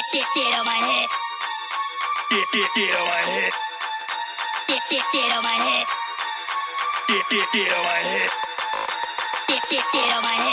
Get, get, get on my head. Get, get, get on my head. Get, get, get on my head. Get, get, get on my head. Get, get, get on my head.